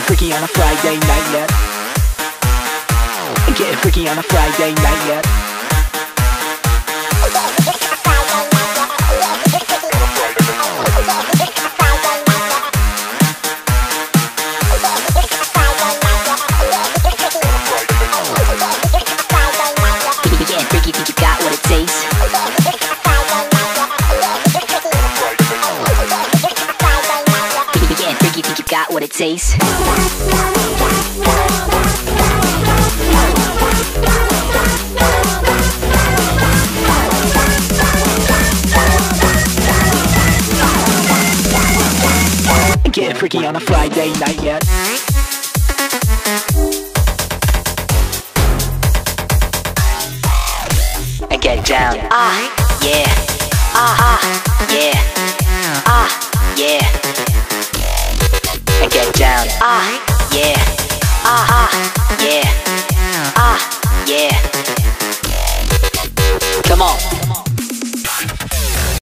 freaky on a Friday night yet? Getting freaky on a Friday night yet? Getting freaky, think you got what it think you got what it takes. Get freaky on a Friday night yet? and get down. Ah, yeah. Ah, ah, yeah. Come on.